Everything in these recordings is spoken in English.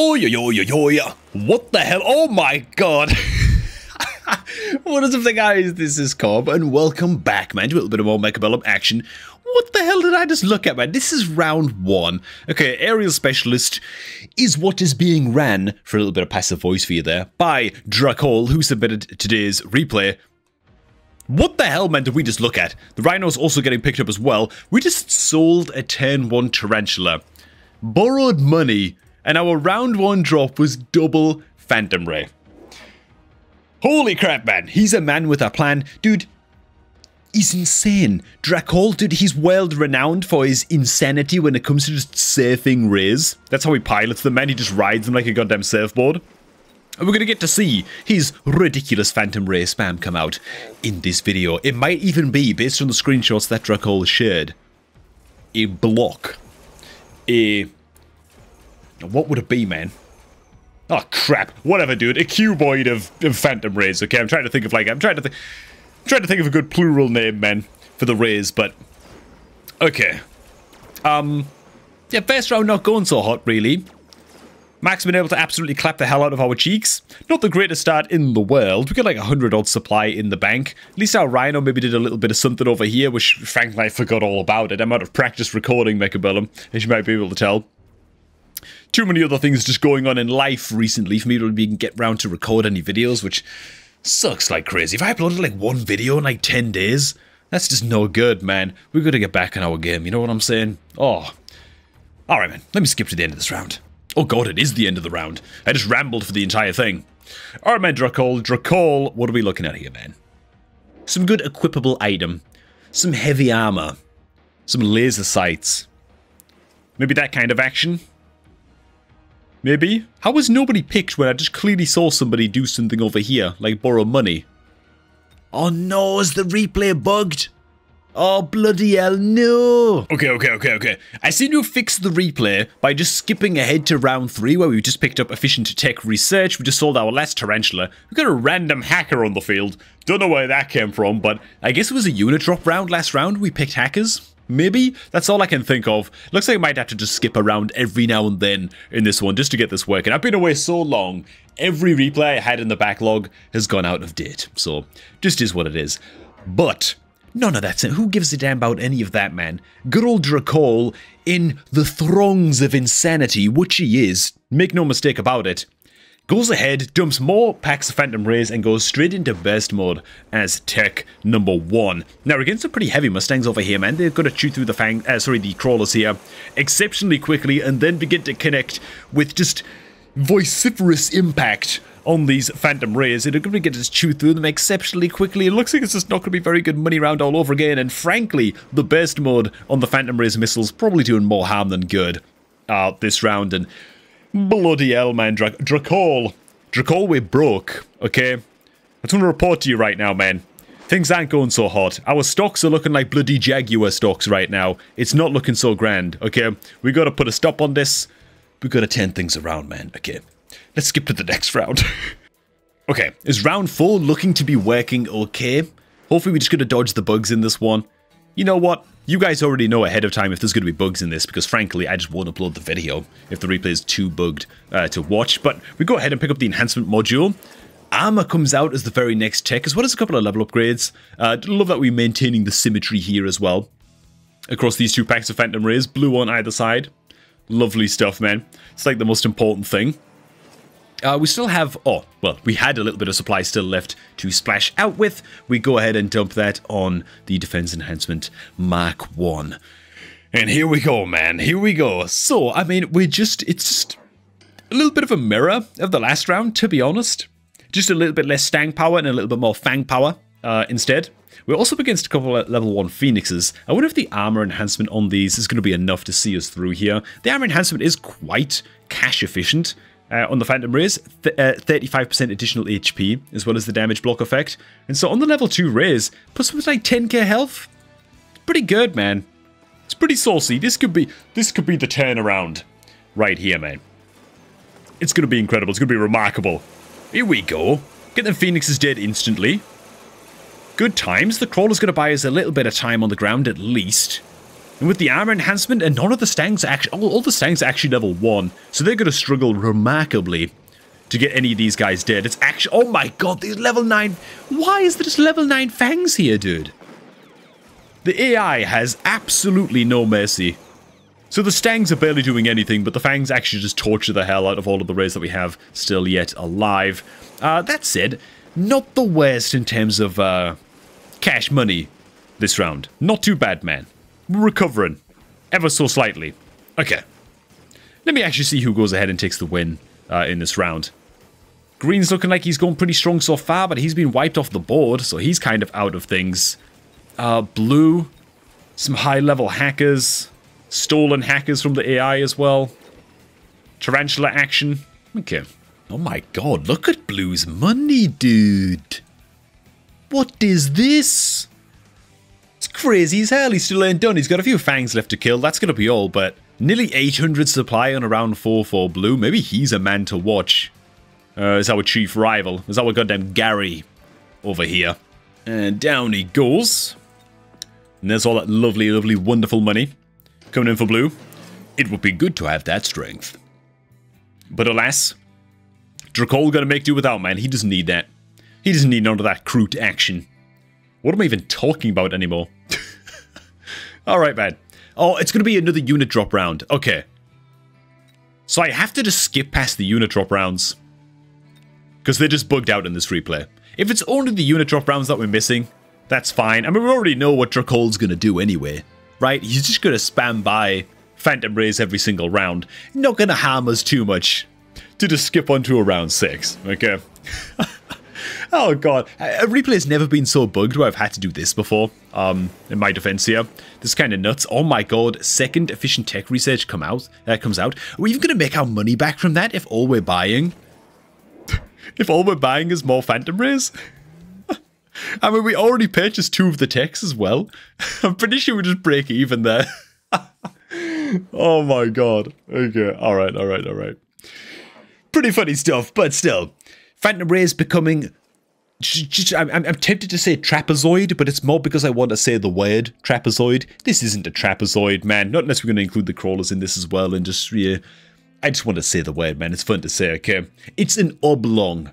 Oh, yo, yo, yo, yo, yo. What the hell? Oh my god. what is up guys, this is Cobb and welcome back man to a little bit of more Mechabellum action. What the hell did I just look at man? This is round one. Okay, Aerial Specialist is what is being ran, for a little bit of passive voice for you there, by Dracol who submitted today's replay. What the hell man did we just look at? The Rhino's also getting picked up as well. We just sold a turn 1 Tarantula. Borrowed money and our round one drop was double Phantom Ray. Holy crap, man. He's a man with a plan. Dude, he's insane. Drakol, dude, he's world renowned for his insanity when it comes to just surfing rays. That's how he pilots them, man. He just rides them like a goddamn surfboard. And we're going to get to see his ridiculous Phantom Ray spam come out in this video. It might even be, based on the screenshots that Drakol shared, a block. A what would it be, man? Oh, crap. Whatever, dude. A cuboid of, of phantom rays, okay? I'm trying to think of, like, I'm trying to think... trying to think of a good plural name, man, for the rays, but... Okay. Um... Yeah, first round not going so hot, really. Max been able to absolutely clap the hell out of our cheeks. Not the greatest start in the world. We got like a hundred odd supply in the bank. At least our Rhino maybe did a little bit of something over here, which frankly I forgot all about it. I'm out of practice recording Mechabellum, as you might be able to tell too many other things just going on in life recently for me to even get round to record any videos, which sucks like crazy. If I uploaded like one video in like 10 days, that's just no good, man. We've got to get back in our game, you know what I'm saying? Oh. Alright, man, let me skip to the end of this round. Oh god, it is the end of the round. I just rambled for the entire thing. Alright, man, Drakol. Drakol, what are we looking at here, man? Some good equipable item. Some heavy armor. Some laser sights. Maybe that kind of action? Maybe? How was nobody picked when I just clearly saw somebody do something over here, like borrow money? Oh no, is the replay bugged? Oh, bloody hell, no! Okay, okay, okay, okay. I seem to have fixed the replay by just skipping ahead to round 3 where we just picked up efficient tech research, we just sold our last tarantula, we got a random hacker on the field. Don't know where that came from, but I guess it was a unit drop round last round, we picked hackers. Maybe? That's all I can think of. Looks like I might have to just skip around every now and then in this one just to get this working. I've been away so long, every replay I had in the backlog has gone out of date. So, just is what it is. But, none of that. Who gives a damn about any of that, man? Good old Dracol, in the throngs of insanity, which he is, make no mistake about it, goes ahead, dumps more packs of Phantom Rays, and goes straight into burst mode as tech number one. Now, against some pretty heavy Mustangs over here, man. They've got to chew through the fang, uh, sorry, the crawlers here exceptionally quickly and then begin to connect with just vociferous impact on these Phantom Rays. Going to get to chew through them exceptionally quickly. It looks like it's just not going to be very good money round all over again. And frankly, the burst mode on the Phantom Rays missiles probably doing more harm than good uh, this round. And Bloody hell, man. Dra Dracol. Drakol, we're broke, okay? I just want to report to you right now, man. Things aren't going so hot. Our stocks are looking like bloody Jaguar stocks right now. It's not looking so grand, okay? We gotta put a stop on this. We gotta turn things around, man, okay? Let's skip to the next round. okay, is round four looking to be working okay? Hopefully we just gotta dodge the bugs in this one. You know what? You guys already know ahead of time if there's going to be bugs in this because frankly I just won't upload the video if the replay is too bugged uh, to watch. But we go ahead and pick up the enhancement module. Armor comes out as the very next tech as well as a couple of level upgrades. Uh, love that we're maintaining the symmetry here as well. Across these two packs of Phantom Rays, blue on either side. Lovely stuff, man. It's like the most important thing. Uh, we still have, oh, well, we had a little bit of supply still left to splash out with. We go ahead and dump that on the Defense Enhancement Mark 1. And here we go, man. Here we go. So, I mean, we're just, it's just a little bit of a mirror of the last round, to be honest. Just a little bit less Stang power and a little bit more Fang power uh, instead. We're also up against a couple of level 1 Phoenixes. I wonder if the armor enhancement on these is going to be enough to see us through here. The armor enhancement is quite cash efficient. Uh, on the Phantom Rays, 35% uh, additional HP, as well as the damage block effect. And so on the level 2 Rays, plus with like 10k health, it's pretty good, man. It's pretty saucy. This could be this could be the turnaround right here, man. It's going to be incredible. It's going to be remarkable. Here we go. Get the Phoenixes dead instantly. Good times. The Crawler's going to buy us a little bit of time on the ground at least. And with the armor enhancement, and none of the Stangs actually, all, all the Stangs actually level 1, so they're going to struggle remarkably to get any of these guys dead. It's actually, oh my god, these level 9, why is there just level 9 Fangs here, dude? The AI has absolutely no mercy. So the Stangs are barely doing anything, but the Fangs actually just torture the hell out of all of the rays that we have still yet alive. Uh, that said, not the worst in terms of uh, cash money this round. Not too bad, man. Recovering. Ever so slightly. Okay. Let me actually see who goes ahead and takes the win uh, in this round. Green's looking like he's going pretty strong so far, but he's been wiped off the board, so he's kind of out of things. Uh, blue, some high-level hackers, stolen hackers from the AI as well. Tarantula action. Okay. Oh my god, look at Blue's money, dude. What is this? Crazy as hell. He still ain't done. He's got a few fangs left to kill. That's going to be all, but nearly 800 supply on around 4 for Blue. Maybe he's a man to watch. Uh, is our chief rival. Is our goddamn Gary over here. And down he goes. And there's all that lovely, lovely, wonderful money coming in for blue. It would be good to have that strength. But alas, Drakol gonna make do without, man. He doesn't need that. He doesn't need none of that crude action. What am I even talking about anymore? Alright, man. Oh, it's gonna be another unit drop round. Okay. So I have to just skip past the unit drop rounds. Because they're just bugged out in this replay. If it's only the unit drop rounds that we're missing, that's fine. I mean, we already know what Drakol's going to do anyway, right? He's just going to spam by Phantom Rays every single round. Not going to harm us too much to just skip on to a round 6, okay? oh god, a replay has never been so bugged where I've had to do this before, um, in my defense here. This is kind of nuts. Oh my god, second efficient tech research come out, uh, comes out. Are we even going to make our money back from that if all we're buying... if all we're buying is more Phantom Rays? I mean, we already purchased two of the techs as well. I'm pretty sure we just break even there. oh my god. Okay, alright, alright, alright. Pretty funny stuff, but still. Phantom Ray is becoming... I'm, I'm tempted to say trapezoid, but it's more because I want to say the word trapezoid. This isn't a trapezoid, man. Not unless we're going to include the crawlers in this as well and just... Yeah, I just want to say the word, man. It's fun to say, okay? It's an oblong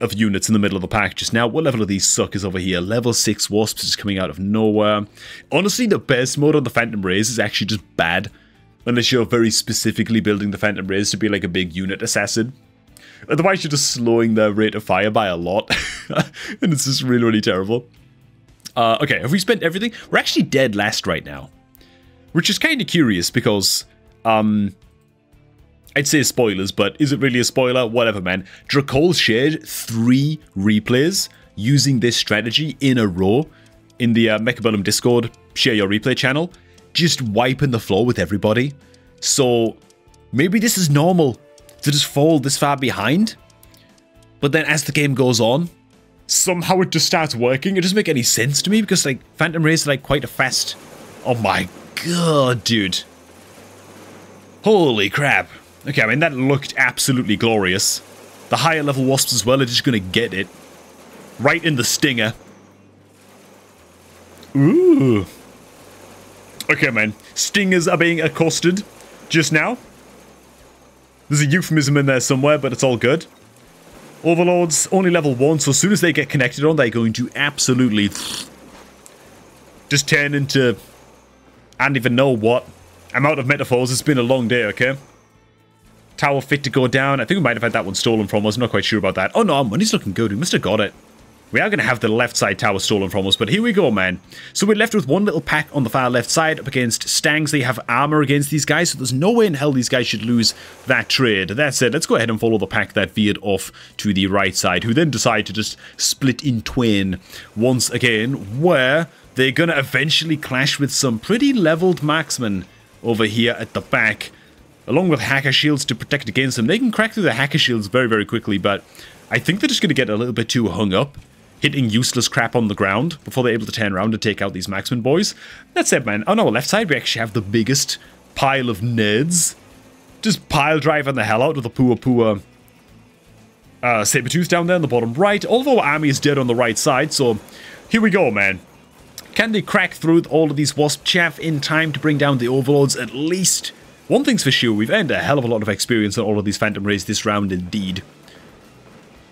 of units in the middle of the pack just now. What level are these suckers over here? Level 6 Wasps is coming out of nowhere. Honestly, the burst mode on the Phantom Rays is actually just bad. Unless you're very specifically building the Phantom Rays to be like a big unit assassin. Otherwise, you're just slowing their rate of fire by a lot. and it's just really, really terrible. Uh, okay, have we spent everything? We're actually dead last right now. Which is kind of curious because... Um, I'd say spoilers, but is it really a spoiler? Whatever, man. Dracol shared three replays using this strategy in a row in the uh, Mechabellum Discord share your replay channel, just wiping the floor with everybody. So maybe this is normal to just fall this far behind. But then as the game goes on, somehow it just starts working. It doesn't make any sense to me because like Phantom Rays are like quite a fast. Oh my god, dude. Holy crap. Okay, I mean, that looked absolutely glorious. The higher level wasps as well are just to get it. Right in the stinger. Ooh. Okay, man. Stingers are being accosted just now. There's a euphemism in there somewhere, but it's all good. Overlords, only level 1, so as soon as they get connected on, they're going to absolutely just turn into... I don't even know what. I'm out of metaphors, it's been a long day, okay? Tower fit to go down. I think we might have had that one stolen from us. I'm not quite sure about that. Oh no, our money's looking good. We must have got it. We are going to have the left side tower stolen from us, but here we go, man. So we're left with one little pack on the far left side up against Stangs. They have armor against these guys, so there's no way in hell these guys should lose that trade. That said, let's go ahead and follow the pack that veered off to the right side, who then decide to just split in twain once again, where they're going to eventually clash with some pretty leveled marksmen over here at the back along with hacker shields to protect against them. They can crack through the hacker shields very, very quickly, but I think they're just going to get a little bit too hung up hitting useless crap on the ground before they're able to turn around and take out these marksman boys. That's it, man. On our left side, we actually have the biggest pile of nerds. Just pile driving the hell out of the poor, poor uh, down there in the bottom right. All of our army is dead on the right side, so here we go, man. Can they crack through all of these Wasp chaff in time to bring down the Overlords at least? One thing's for sure, we've earned a hell of a lot of experience on all of these Phantom Rays this round indeed.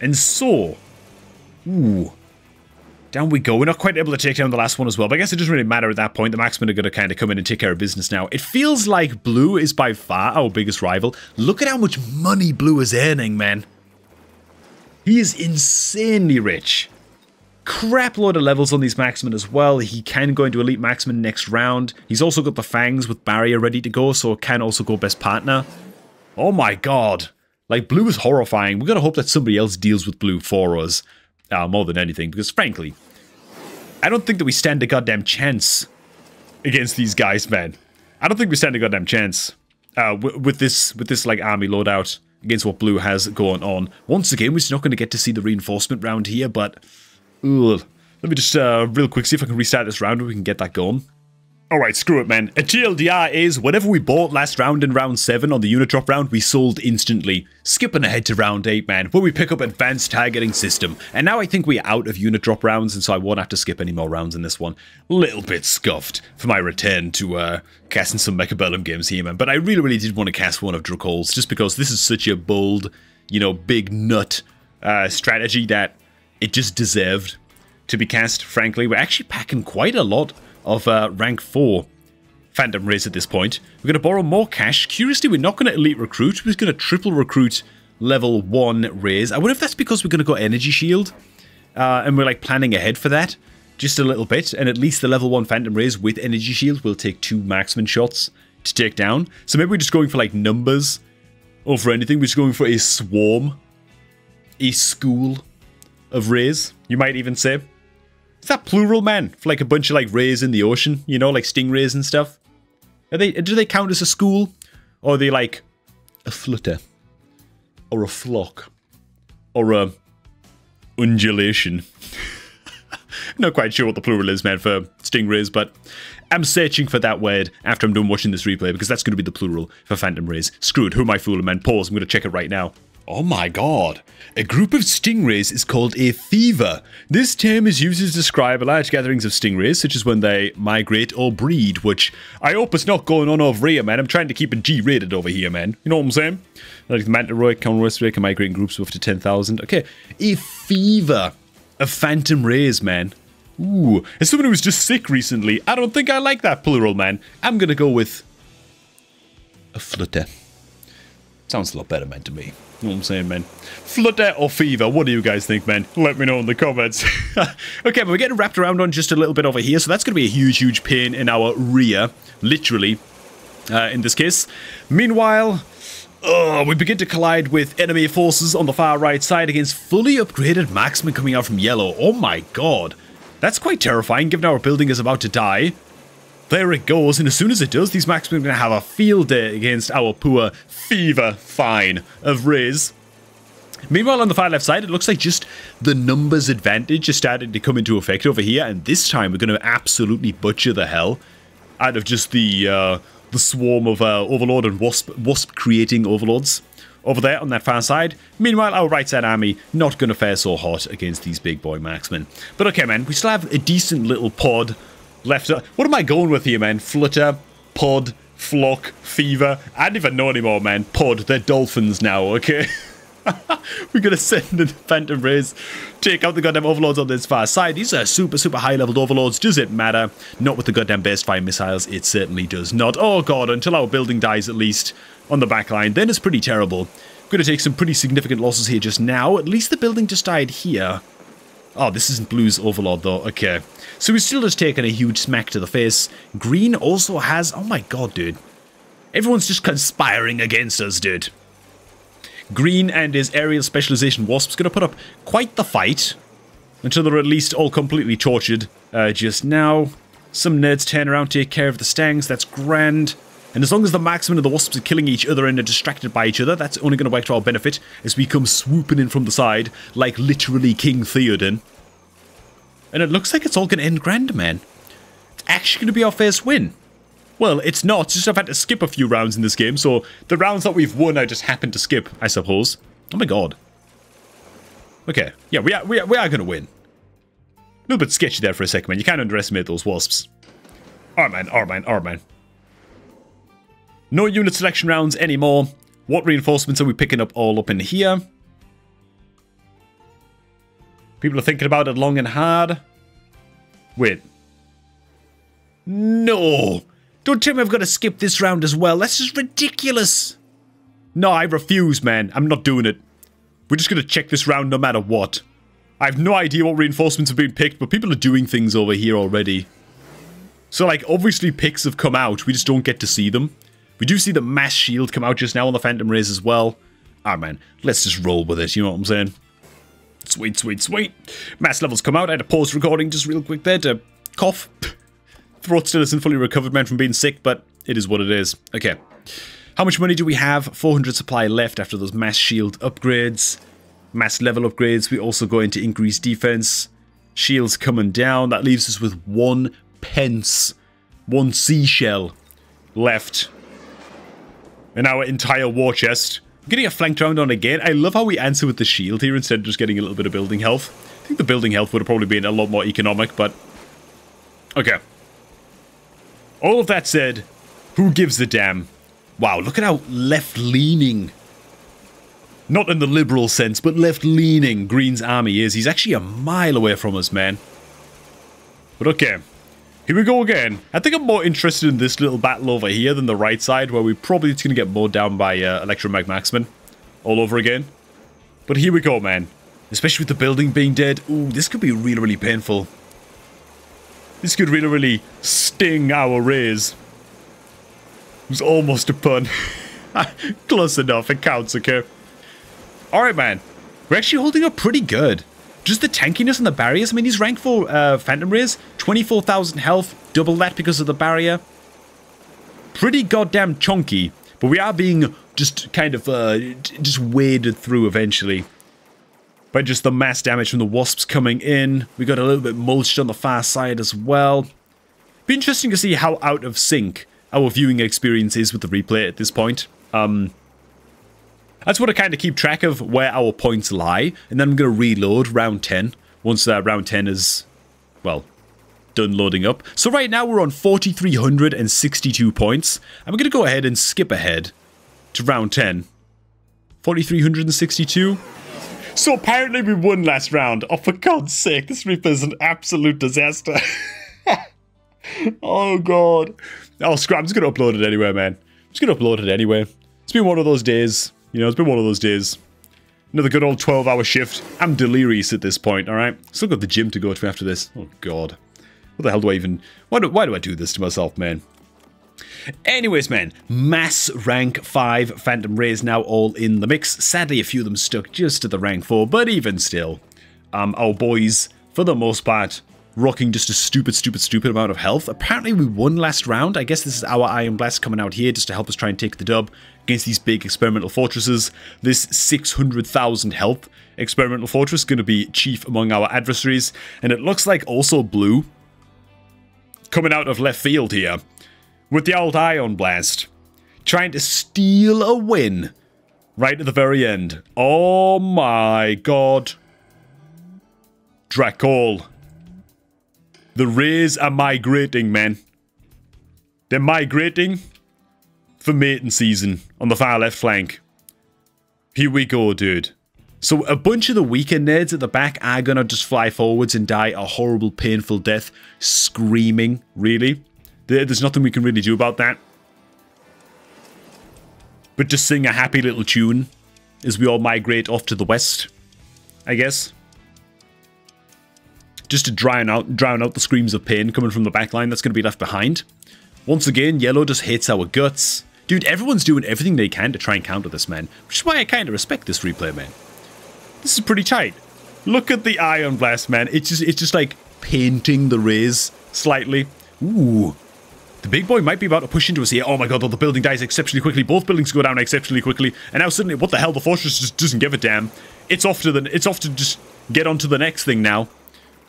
And so... Ooh. Down we go. We're not quite able to take down the last one as well, but I guess it doesn't really matter at that point. The Marksmen are going to kind of come in and take care of business now. It feels like Blue is by far our biggest rival. Look at how much money Blue is earning, man. He is insanely rich. Crap load of levels on these Marksmen as well. He can go into Elite Marksmen next round. He's also got the Fangs with Barrier ready to go, so can also go Best Partner. Oh my god. Like, Blue is horrifying. we got to hope that somebody else deals with Blue for us uh, more than anything, because frankly, I don't think that we stand a goddamn chance against these guys, man. I don't think we stand a goddamn chance uh, with this with this like army loadout against what Blue has going on. Once again, we're not going to get to see the reinforcement round here, but ugh. let me just uh, real quick see if I can restart this round and we can get that going. Alright, screw it, man. A TLDR is whatever we bought last round in round 7 on the unit drop round, we sold instantly. Skipping ahead to round 8, man, where we pick up advanced targeting system. And now I think we're out of unit drop rounds, and so I won't have to skip any more rounds in this one. Little bit scuffed for my return to uh, casting some Mechabellum games here, man. But I really, really did want to cast one of Dracols, just because this is such a bold, you know, big nut uh, strategy that it just deserved to be cast, frankly. We're actually packing quite a lot of uh, rank 4 Phantom Rays at this point. We're going to borrow more cash. Curiously, we're not going to elite recruit. We're going to triple recruit level 1 Rays. I wonder if that's because we're going to go Energy Shield. Uh, and we're like planning ahead for that just a little bit. And at least the level 1 Phantom Rays with Energy Shield will take two maximum shots to take down. So maybe we're just going for like numbers or for anything. We're just going for a swarm. A school of Rays, you might even say. Is that plural, man? For like a bunch of like rays in the ocean, you know, like stingrays and stuff. Are they? Do they count as a school, or are they like a flutter, or a flock, or a undulation? Not quite sure what the plural is, man, for stingrays, but I'm searching for that word after I'm done watching this replay because that's going to be the plural for phantom rays. Screw it, who am I fooling, man? Pause, I'm going to check it right now. Oh my god. A group of stingrays is called a fever. This term is used to describe large gatherings of stingrays, such as when they migrate or breed, which I hope it's not going on over here, man. I'm trying to keep it G-rated over here, man. You know what I'm saying? Like the manta counter can migrate in groups of up to 10,000. Okay, a fever of phantom rays, man. Ooh, as someone who was just sick recently, I don't think I like that plural, man. I'm gonna go with a flutter. Sounds a lot better, man, to me. What I'm saying, man? Floodette or fever? What do you guys think, man? Let me know in the comments. okay, but we're getting wrapped around on just a little bit over here, so that's going to be a huge, huge pain in our rear, literally, uh, in this case. Meanwhile, oh, we begin to collide with enemy forces on the far right side against fully upgraded marksmen coming out from yellow. Oh my god. That's quite terrifying, given our building is about to die. There it goes, and as soon as it does, these marksmen are going to have a field day against our poor fever fine of Riz. Meanwhile, on the far left side, it looks like just the numbers advantage is starting to come into effect over here, and this time we're going to absolutely butcher the hell out of just the uh, the swarm of uh, Overlord and Wasp, Wasp creating Overlords over there on that far side. Meanwhile, our right side army not going to fare so hot against these big boy marksmen. But okay, man, we still have a decent little pod left. What am I going with here, man? Flutter, pod, flock, fever. I don't even know anymore, man. Pod, they're dolphins now, okay? We're gonna send the Phantom Rays, take out the goddamn overlords on this far side. These are super, super high leveled overlords. Does it matter? Not with the goddamn base fire missiles. It certainly does not. Oh god, until our building dies at least on the back line, then it's pretty terrible. Gonna take some pretty significant losses here just now. At least the building just died here. Oh, this isn't Blue's Overlord though. Okay. So he's still just taking a huge smack to the face. Green also has... Oh my god, dude. Everyone's just conspiring against us, dude. Green and his aerial specialization Wasp's going to put up quite the fight. Until they're at least all completely tortured uh, just now. Some nerds turn around take care of the Stangs. That's grand. And as long as the Marksmen and the Wasps are killing each other and are distracted by each other, that's only going to work to our benefit as we come swooping in from the side like literally King Theoden. And it looks like it's all going to end grand, man. It's actually going to be our first win. Well, it's not. It's just I've had to skip a few rounds in this game, so the rounds that we've won I just happened to skip, I suppose. Oh my god. Okay. Yeah, we are, we are, we are going to win. A little bit sketchy there for a second, man. You can't underestimate those wasps. Alright, man. Alright, man. Alright, man. No unit selection rounds anymore. What reinforcements are we picking up all up in here? People are thinking about it long and hard. Wait. No! Don't tell me I've got to skip this round as well. That's just ridiculous. No, I refuse, man. I'm not doing it. We're just going to check this round no matter what. I have no idea what reinforcements have been picked, but people are doing things over here already. So, like, obviously picks have come out. We just don't get to see them. We do see the mass shield come out just now on the Phantom Rays as well. Ah, man. Let's just roll with it, you know what I'm saying? Sweet, sweet, sweet. Mass levels come out. I had to pause recording just real quick there to cough. Throat still isn't fully recovered, man, from being sick, but it is what it is. Okay. How much money do we have? 400 supply left after those mass shield upgrades. Mass level upgrades. We also go into increased defense. Shields coming down. That leaves us with one pence. One seashell left in our entire war chest. Getting a flanked round on again. I love how we answer with the shield here instead of just getting a little bit of building health. I think the building health would have probably been a lot more economic, but... Okay. All of that said, who gives a damn? Wow, look at how left-leaning... Not in the liberal sense, but left-leaning Green's army is. He's actually a mile away from us, man. But okay. Here we go again. I think I'm more interested in this little battle over here than the right side, where we're probably just going to get mowed down by uh, Electromag Marksmen all over again. But here we go, man. Especially with the building being dead. Ooh, this could be really, really painful. This could really, really sting our rays. It was almost a pun. Close enough, it counts, okay? Alright, man. We're actually holding up pretty good. Just the tankiness and the barriers. I mean, he's rank 4 uh, Phantom Rays, 24,000 health, double that because of the barrier. Pretty goddamn chunky, but we are being just kind of uh, just waded through eventually. By just the mass damage from the wasps coming in. We got a little bit mulched on the far side as well. Be interesting to see how out of sync our viewing experience is with the replay at this point. Um, I just want to kind of keep track of where our points lie, and then I'm going to reload round 10 once uh, round 10 is, well, done loading up. So right now we're on 4,362 points. I'm going to go ahead and skip ahead to round 10. 4,362. So apparently we won last round. Oh, for God's sake, this Reaper is an absolute disaster. oh, God. Oh, scrap. I'm just going to upload it anyway, man. I'm just going to upload it anyway. It's been one of those days. You know, it's been one of those days. Another good old 12 hour shift. I'm delirious at this point, alright? Still got the gym to go to after this. Oh god. What the hell do I even... Why do, why do I do this to myself, man? Anyways, man, mass rank 5 Phantom Rays now all in the mix. Sadly, a few of them stuck just at the rank 4, but even still, um, our boys, for the most part, rocking just a stupid, stupid, stupid amount of health. Apparently we won last round. I guess this is our Iron Blast coming out here just to help us try and take the dub against these big experimental fortresses. This 600,000 health experimental fortress going to be chief among our adversaries. And it looks like also blue coming out of left field here with the old Iron Blast trying to steal a win right at the very end. Oh my god. Dracol. The rays are migrating, man. They're migrating for mating season on the far left flank. Here we go, dude. So a bunch of the weaker nerds at the back are gonna just fly forwards and die a horrible, painful death, screaming, really. There's nothing we can really do about that. But just sing a happy little tune as we all migrate off to the west, I guess just to drown out, drown out the screams of pain coming from the backline that's going to be left behind. Once again, yellow just hates our guts. Dude, everyone's doing everything they can to try and counter this, man. Which is why I kind of respect this replay, man. This is pretty tight. Look at the Iron Blast, man. It's just, it's just like painting the rays slightly. Ooh. The big boy might be about to push into us here. Oh my god, the building dies exceptionally quickly. Both buildings go down exceptionally quickly. And now suddenly, what the hell? The fortress just doesn't give a damn. It's off to the, it's off to just get onto the next thing now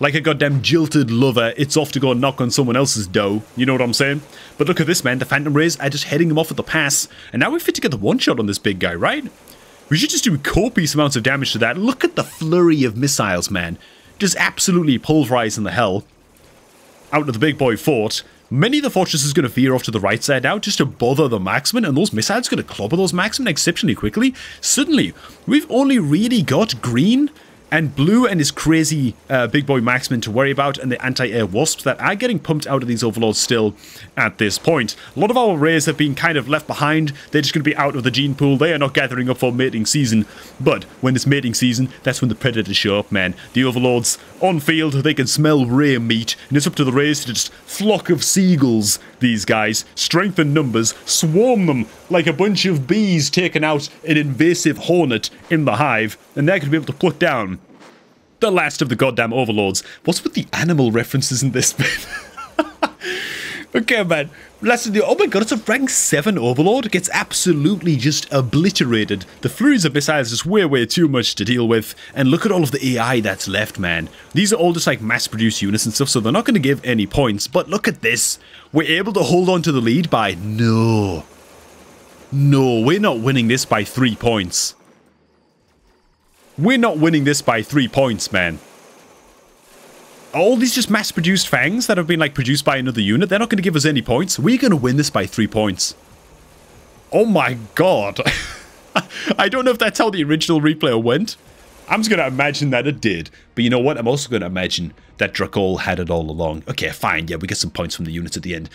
like a goddamn jilted lover, it's off to go knock on someone else's dough. You know what I'm saying? But look at this, man. The Phantom Rays are just heading him off at the pass. And now we're fit to get the one-shot on this big guy, right? We should just do copious amounts of damage to that. Look at the flurry of missiles, man. just absolutely pulverizing the hell out of the big boy fort. Many of the fortresses going to veer off to the right side now just to bother the marksmen, and those missiles going to clobber those marksmen exceptionally quickly. Suddenly, we've only really got green and Blue and his crazy uh, big boy marksman to worry about, and the anti-air wasps that are getting pumped out of these overlords still at this point. A lot of our rays have been kind of left behind. They're just going to be out of the gene pool. They are not gathering up for mating season. But when it's mating season, that's when the predators show up, man. The overlords on field, they can smell ray meat, and it's up to the rays to just flock of seagulls these guys, strengthen numbers, swarm them like a bunch of bees taking out an invasive hornet in the hive, and they're going to be able to put down the last of the goddamn overlords. What's with the animal references in this bit? okay, man. The oh my god, it's a rank 7 overlord. Gets absolutely just obliterated. The flurries of missiles is way, way too much to deal with. And look at all of the AI that's left, man. These are all just like mass-produced units and stuff, so they're not going to give any points. But look at this. We're able to hold on to the lead by... No. No, we're not winning this by three points. We're not winning this by three points, man. All these just mass-produced fangs that have been, like, produced by another unit, they're not going to give us any points. We're going to win this by three points. Oh my god. I don't know if that's how the original replay went. I'm just going to imagine that it did. But you know what? I'm also going to imagine that Drakol had it all along. Okay, fine. Yeah, we get some points from the units at the end.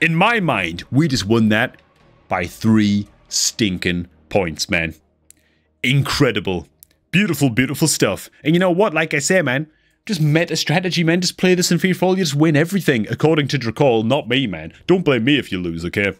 In my mind, we just won that by three stinking points, man. Incredible. Beautiful, beautiful stuff. And you know what? Like I say, man, just meta strategy, man. Just play this in free fall. You just win everything, according to Drakol, not me, man. Don't blame me if you lose, okay?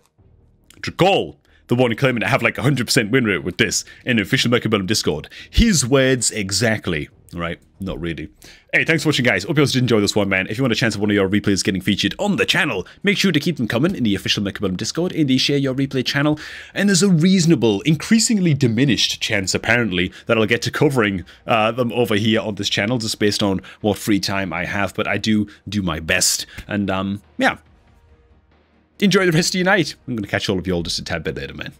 Drakol, the one claiming to have like 100% win rate with this in the official Mechabellum Discord. His words exactly. Right? Not really. Hey, thanks for watching, guys. Hope you guys did enjoy this one, man. If you want a chance of one of your replays getting featured on the channel, make sure to keep them coming in the official Mechabellum Discord, in the Share Your Replay channel. And there's a reasonable, increasingly diminished chance, apparently, that I'll get to covering uh, them over here on this channel, just based on what free time I have. But I do do my best. And, um, yeah. Enjoy the rest of your night. I'm going to catch all of you all just a tad bit later, man.